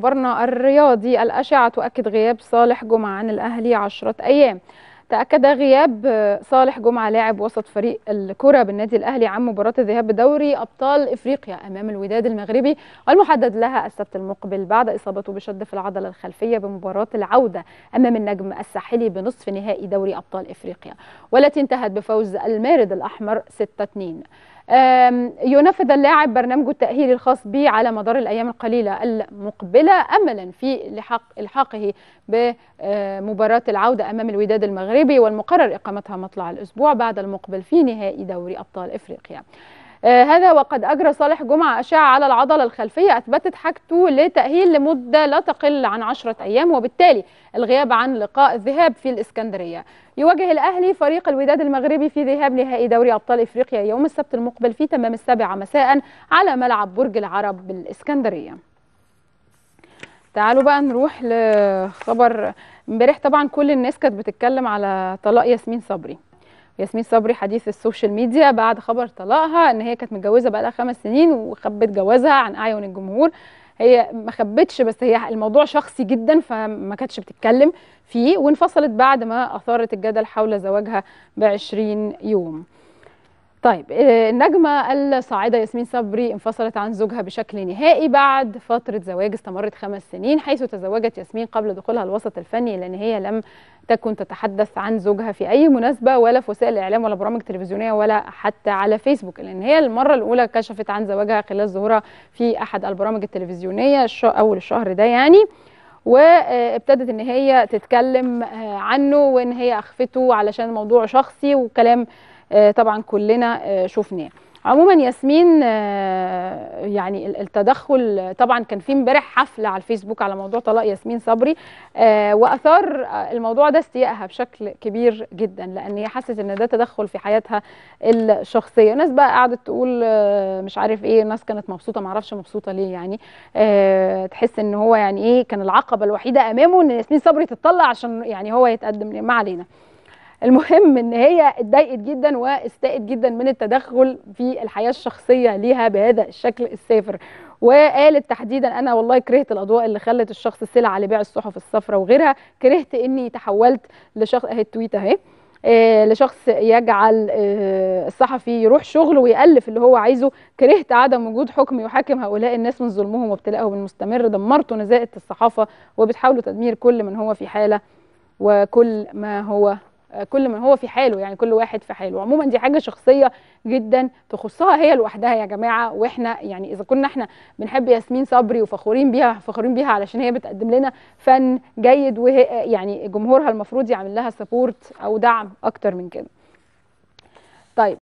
خبرنا الرياضي الأشعة تؤكد غياب صالح جمعة عن الأهلي عشرة أيام. تأكد غياب صالح جمعة لاعب وسط فريق الكرة بالنادي الأهلي عن مباراة الذهاب بدوري أبطال إفريقيا أمام الوداد المغربي والمحدد لها السبت المقبل بعد إصابته بشد في العضلة الخلفية بمباراة العودة أمام النجم الساحلي بنصف نهائي دوري أبطال إفريقيا والتي انتهت بفوز المارد الأحمر 6-2 ينفذ اللاعب برنامجه التأهيلي الخاص به على مدار الأيام القليلة المقبلة أملا في لحق إلحاقه بمباراة العودة أمام الوداد المغربي والمقرر إقامتها مطلع الأسبوع بعد المقبل في نهائي دوري أبطال إفريقيا. هذا وقد أجرى صالح جمعة أشعة على العضلة الخلفية. أثبتت حاجته لتأهيل لمدة لا تقل عن عشرة أيام وبالتالي الغياب عن لقاء الذهاب في الإسكندرية. يواجه الأهلي فريق الوداد المغربي في ذهاب نهائي دوري أبطال إفريقيا يوم السبت المقبل في تمام السابعة مساء على ملعب برج العرب بالإسكندرية. تعالوا بقى نروح لخبر. امبارح طبعا كل الناس كانت بتتكلم على طلاق ياسمين صبري. ياسمين صبري حديث ال social media بعد خبر طلاقها إن هي كانت متجوزة بقى لها خمس سنين وخبت جوازها عن أعين الجمهور. هي ما خبتش بس هي الموضوع شخصي جدا فما كانتش بتتكلم فيه وانفصلت بعد ما أثارت الجدل حول زواجها ب 20 يوم. طيب النجمة الصاعدة ياسمين صبري انفصلت عن زوجها بشكل نهائي بعد فترة زواج استمرت خمس سنين حيث تزوجت ياسمين قبل دخولها الوسط الفني لأن هي لم تكن تتحدث عن زوجها في أي مناسبة ولا في وسائل الإعلام ولا برامج تلفزيونية ولا حتى على فيسبوك لأن هي المرة الأولى كشفت عن زواجها خلال ظهورها في أحد البرامج التلفزيونية أول الشهر ده يعني. وابتدت إن هي تتكلم عنه وإن هي أخفته علشان موضوع شخصي وكلام طبعا كلنا شفناه. عموما ياسمين يعني التدخل طبعا كان في امبارح حفله على الفيسبوك على موضوع طلاق ياسمين صبري وآثار الموضوع ده استيائها بشكل كبير جدا لأن هي حست إن ده تدخل في حياتها الشخصية. ناس بقى قعدت تقول مش عارف إيه الناس كانت مبسوطة ما أعرفش مبسوطة ليه يعني. تحس إن هو يعني إيه كان العقبة الوحيدة أمامه إن ياسمين صبري تطلع عشان يعني هو يتقدم ما علينا. المهم إن هي اتضايقت جدا واستاءت جدا من التدخل في الحياة الشخصية ليها بهذا الشكل السافر. وقالت تحديدا أنا والله كرهت الأضواء اللي خلت الشخص سلعه لبيع الصحف الصفراء وغيرها كرهت إني تحولت لشخص أهي التويت أهي آه لشخص يجعل آه الصحفي يروح شغله ويألف اللي هو عايزه. كرهت عدم وجود حكم يحاكم هؤلاء الناس من ظلمهم وابتلاءهم المستمر. دمرتوا نزاهة الصحافة وبتحاولوا تدمير كل من هو في حالة وكل ما هو كل من هو في حاله يعني كل واحد في حاله. عموما دي حاجة شخصية جدا تخصها هي لوحدها يا جماعة. وإحنا يعني إذا كنا إحنا بنحب ياسمين صبري وفخورين بيها فخورين بيها علشان هي بتقدم لنا فن جيد وهي يعني جمهورها المفروض يعمل لها سبورت أو دعم أكتر من كده. طيب.